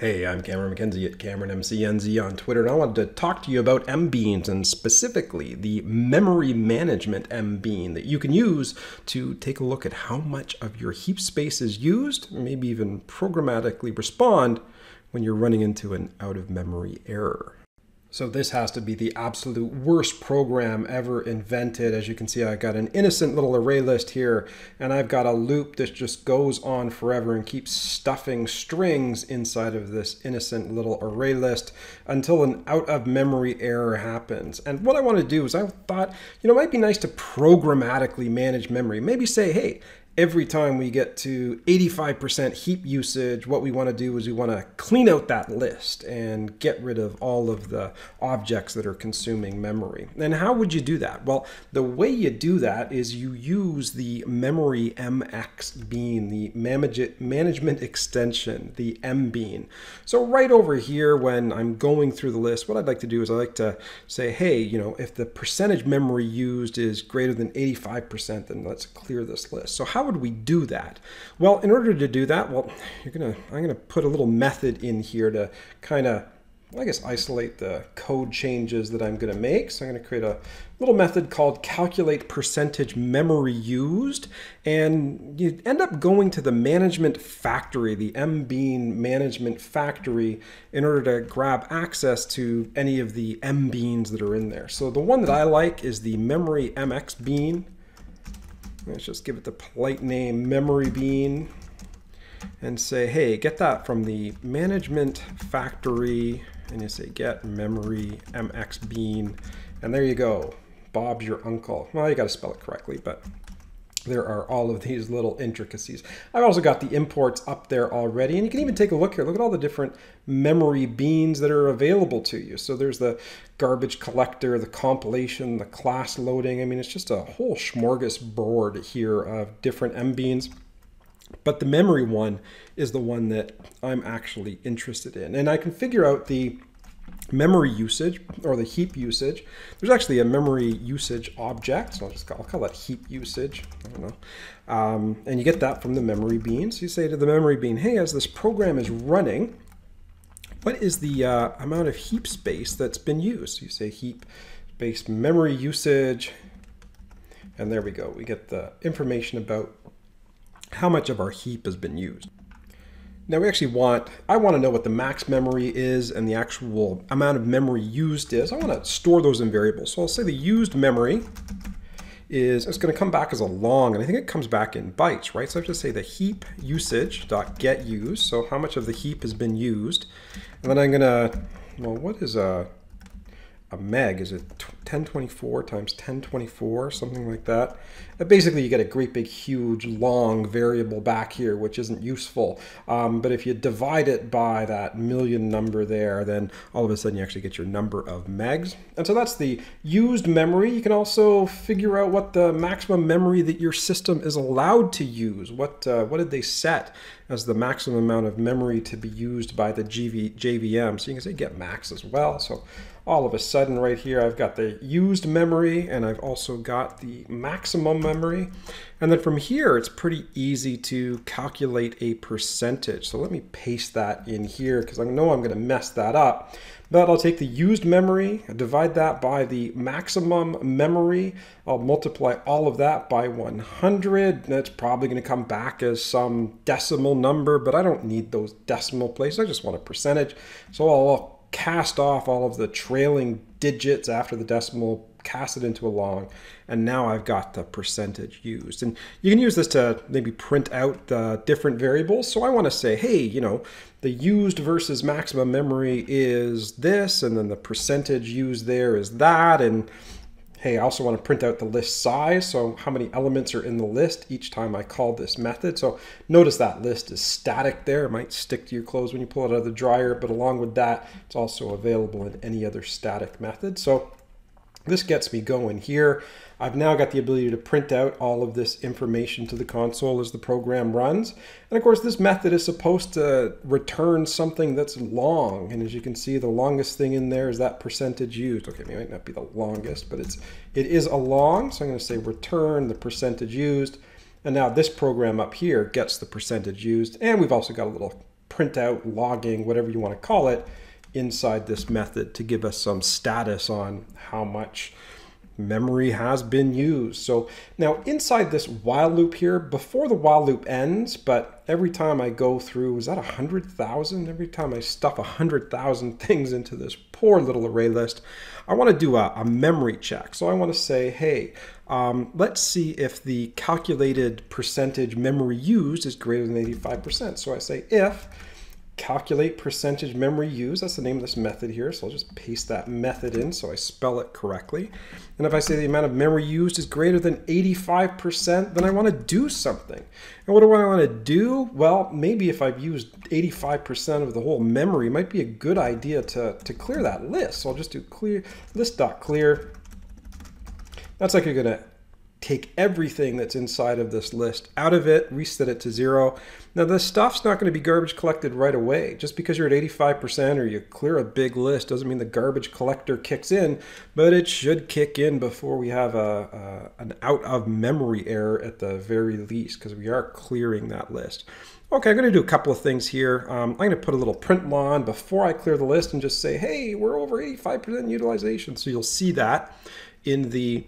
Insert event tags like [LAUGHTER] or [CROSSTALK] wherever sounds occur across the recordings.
Hey, I'm Cameron McKenzie at Cameron MCNZ on Twitter, and I wanted to talk to you about MBeans and specifically the memory management MBean that you can use to take a look at how much of your heap space is used, maybe even programmatically respond when you're running into an out of memory error. So this has to be the absolute worst program ever invented. As you can see, I've got an innocent little array list here, and I've got a loop that just goes on forever and keeps stuffing strings inside of this innocent little array list until an out of memory error happens. And what I want to do is I thought, you know, it might be nice to programmatically manage memory. Maybe say, hey, every time we get to 85% heap usage, what we want to do is we want to clean out that list and get rid of all of the objects that are consuming memory. And how would you do that? Well, the way you do that is you use the memory MX bean, the management extension, the M bean. So right over here, when I'm going through the list, what I'd like to do is I like to say, hey, you know, if the percentage memory used is greater than 85%, then let's clear this list. So how how would we do that? Well, in order to do that, well, you're gonna I'm gonna put a little method in here to kind of I guess isolate the code changes that I'm going to make. So I'm going to create a little method called calculate percentage memory used. And you end up going to the management factory, the MBean management factory, in order to grab access to any of the MBeans that are in there. So the one that I like is the memory MX bean. Let's just give it the polite name memory bean and say, hey, get that from the management factory. And you say get memory mx bean. And there you go. Bob's your uncle. Well, you got to spell it correctly, but there are all of these little intricacies. I've also got the imports up there already, and you can even take a look here. Look at all the different memory beans that are available to you. So there's the garbage collector, the compilation, the class loading. I mean, it's just a whole smorgasbord here of different M beans. But the memory one is the one that I'm actually interested in. And I can figure out the memory usage or the heap usage. There's actually a memory usage object, so I'll just call, I'll call that heap usage. I don't know. Um, and you get that from the memory bean. So you say to the memory bean, hey, as this program is running, what is the uh, amount of heap space that's been used? So you say heap space memory usage, and there we go. We get the information about how much of our heap has been used. Now we actually want, I want to know what the max memory is and the actual amount of memory used is. I want to store those in variables. So I'll say the used memory is, it's going to come back as a long, and I think it comes back in bytes, right? So I have to say the heap usage dot get used. So how much of the heap has been used. And then I'm going to, well, what is a, a meg? Is it 1024 times 1024, something like that. But basically, you get a great big, huge, long variable back here, which isn't useful. Um, but if you divide it by that million number there, then all of a sudden you actually get your number of megs. And so that's the used memory. You can also figure out what the maximum memory that your system is allowed to use. What, uh, what did they set as the maximum amount of memory to be used by the GV, JVM? So you can say get max as well. So all of a sudden right here, I've got the used memory and I've also got the maximum memory. And then from here, it's pretty easy to calculate a percentage. So let me paste that in here because I know I'm gonna mess that up. But I'll take the used memory, divide that by the maximum memory. I'll multiply all of that by 100. That's probably going to come back as some decimal number, but I don't need those decimal places. I just want a percentage. So I'll cast off all of the trailing digits after the decimal, cast it into a long, and now I've got the percentage used. And you can use this to maybe print out the different variables. So I want to say, hey, you know, the used versus maximum memory is this, and then the percentage used there is that, and Hey, I also want to print out the list size, so how many elements are in the list each time I call this method. So notice that list is static there. It might stick to your clothes when you pull it out of the dryer, but along with that, it's also available in any other static method. So this gets me going here. I've now got the ability to print out all of this information to the console as the program runs. And of course, this method is supposed to return something that's long. And as you can see, the longest thing in there is that percentage used. Okay, it might not be the longest, but it's, it is a long. So I'm gonna say return the percentage used. And now this program up here gets the percentage used. And we've also got a little printout, logging, whatever you want to call it, inside this method to give us some status on how much memory has been used. So now inside this while loop here, before the while loop ends, but every time I go through, is that a 100,000? Every time I stuff a 100,000 [LAUGHS] things into this poor little array list, I want to do a, a memory check. So I want to say, hey, um, let's see if the calculated percentage memory used is greater than 85%. So I say if calculate percentage memory used. That's the name of this method here. So I'll just paste that method in so I spell it correctly. And if I say the amount of memory used is greater than 85%, then I want to do something. And what do I want to do? Well, maybe if I've used 85% of the whole memory, it might be a good idea to, to clear that list. So I'll just do clear list.clear. That's like you're going to take everything that's inside of this list out of it, reset it to zero. Now this stuff's not going to be garbage collected right away. Just because you're at 85% or you clear a big list doesn't mean the garbage collector kicks in, but it should kick in before we have a, a an out of memory error at the very least because we are clearing that list. Okay, I'm going to do a couple of things here. Um, I'm going to put a little print on before I clear the list and just say, hey, we're over 85% utilization. So you'll see that in the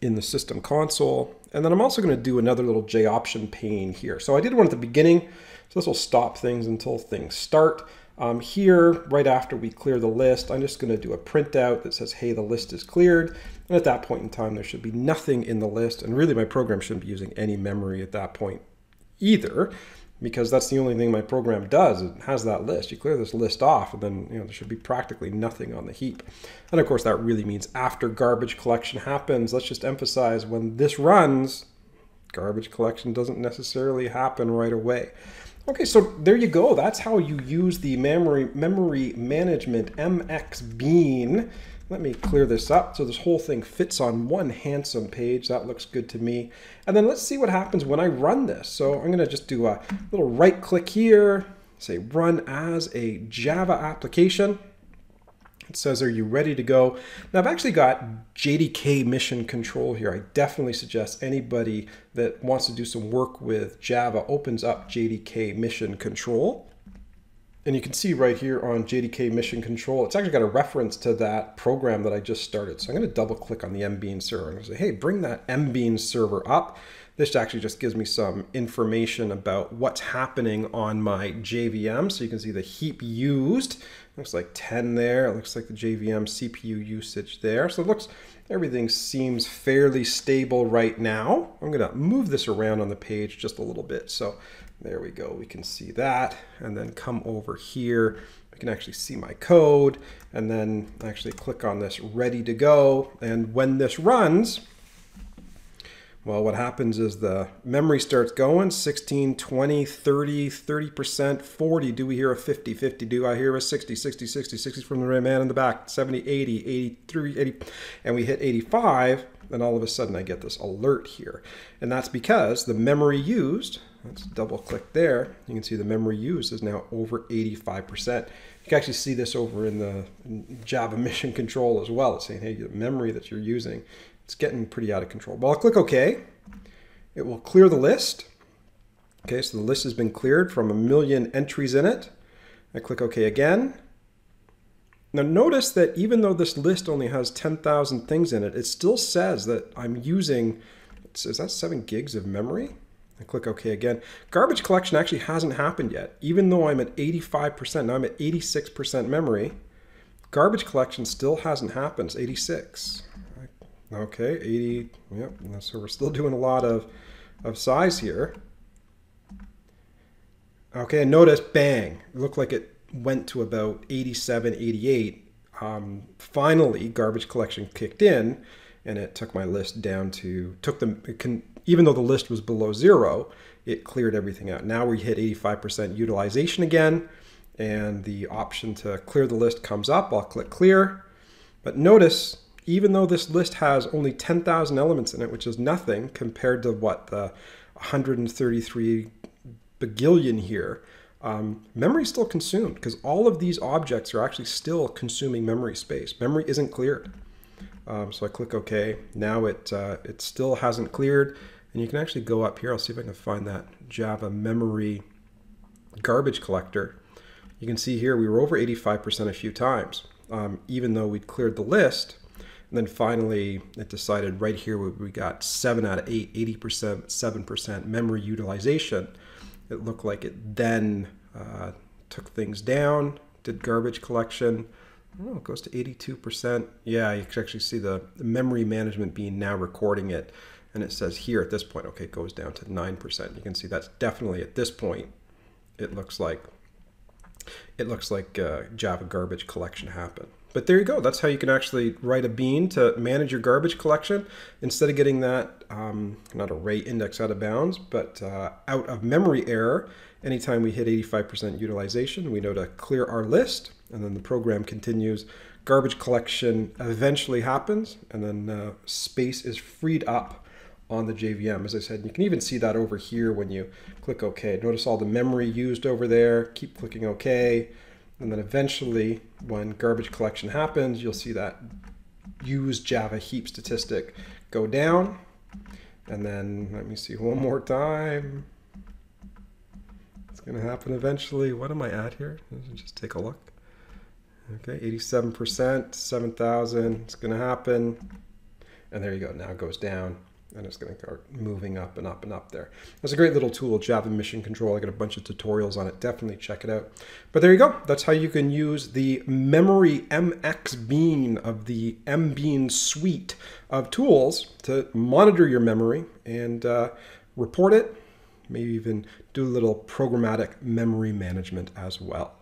in the system console. And then I'm also going to do another little J option pane here. So I did one at the beginning. So this will stop things until things start. Um, here, right after we clear the list, I'm just going to do a printout that says, hey, the list is cleared. And at that point in time, there should be nothing in the list. And really, my program shouldn't be using any memory at that point either because that's the only thing my program does. It has that list. You clear this list off, and then you know there should be practically nothing on the heap. And of course, that really means after garbage collection happens. Let's just emphasize when this runs, garbage collection doesn't necessarily happen right away. Okay, so there you go. That's how you use the memory memory management MX Bean let me clear this up so this whole thing fits on one handsome page. That looks good to me. And then let's see what happens when I run this. So I'm going to just do a little right click here, say run as a Java application. It says, are you ready to go? Now I've actually got JDK mission control here. I definitely suggest anybody that wants to do some work with Java opens up JDK mission control. And you can see right here on JDK Mission Control, it's actually got a reference to that program that I just started. So I'm going to double click on the MBean server. To say, hey, bring that MBean server up. This actually just gives me some information about what's happening on my JVM. So you can see the heap used. Looks like 10 there. It looks like the JVM CPU usage there. So it looks, everything seems fairly stable right now. I'm going to move this around on the page just a little bit. So there we go. We can see that. And then come over here. I can actually see my code and then actually click on this ready to go. And when this runs, well, what happens is the memory starts going 16, 20, 30, 30%, 40. Do we hear a 50, 50? Do I hear a 60, 60, 60, 60 from the man in the back, 70, 80, 83, 80, and we hit 85, then all of a sudden I get this alert here. And that's because the memory used Let's double click there. You can see the memory used is now over 85%. You can actually see this over in the Java [LAUGHS] mission control as well. It's saying, hey, the memory that you're using, it's getting pretty out of control. Well, I'll click OK. It will clear the list. Okay, so the list has been cleared from a million entries in it. I click OK again. Now notice that even though this list only has 10,000 things in it, it still says that I'm using, is that 7 gigs of memory? I click OK again. Garbage collection actually hasn't happened yet. Even though I'm at 85%, now I'm at 86% memory, garbage collection still hasn't happened. It's 86. Okay, 80, yep, so we're still doing a lot of, of size here. Okay, and notice, bang, it looked like it went to about 87, 88. Um, finally, garbage collection kicked in and it took my list down to, took the, even though the list was below zero, it cleared everything out. Now we hit 85% utilization again, and the option to clear the list comes up. I'll click clear. But notice, even though this list has only 10,000 elements in it, which is nothing compared to what the 133 bagillion here, um, memory is still consumed because all of these objects are actually still consuming memory space. Memory isn't cleared. Um, so I click OK. Now it, uh, it still hasn't cleared. And you can actually go up here. I'll see if I can find that Java memory garbage collector, you can see here we were over 85% a few times, um, even though we'd cleared the list. And then finally, it decided right here we got 7 out of 8, 80%, 7% memory utilization. It looked like it then uh, took things down, did garbage collection. It goes to 82%. Yeah, you can actually see the memory management being now recording it. And it says here at this point, okay, it goes down to 9%. You can see that's definitely at this point, it looks like it looks like uh, Java garbage collection happened. But there you go. That's how you can actually write a bean to manage your garbage collection instead of getting that um, not array index out of bounds, but uh, out of memory error. Anytime we hit 85% utilization, we know to clear our list, and then the program continues. Garbage collection eventually happens, and then uh, space is freed up on the JVM. As I said, you can even see that over here when you click OK. Notice all the memory used over there. Keep clicking OK. And then eventually, when garbage collection happens, you'll see that use Java heap statistic go down. And then let me see one more time. It's going to happen eventually. What am I at here? Just take a look. Okay, 87%, 7,000. It's going to happen. And there you go. Now it goes down and it's going to start moving up and up and up there. It's a great little tool, Java Mission Control. I got a bunch of tutorials on it. Definitely check it out. But there you go. That's how you can use the Memory MX Bean of the MBean suite of tools to monitor your memory and uh, report it. Maybe even do a little programmatic memory management as well.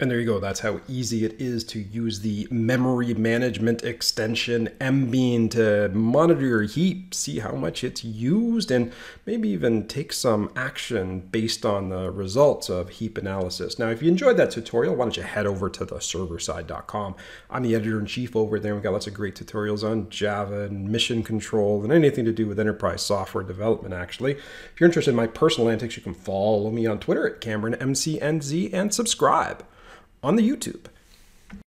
And there you go. That's how easy it is to use the memory management extension MBean to monitor your heap, see how much it's used, and maybe even take some action based on the results of heap analysis. Now, if you enjoyed that tutorial, why don't you head over to the serverside.com. I'm the editor in chief over there. We've got lots of great tutorials on Java and mission control and anything to do with enterprise software development, actually. If you're interested in my personal antics, you can follow me on Twitter at CameronMCNZ and subscribe on the YouTube